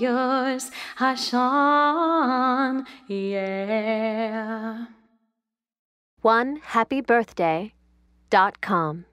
yours, Hashan, yeah. One happy birthday dot com.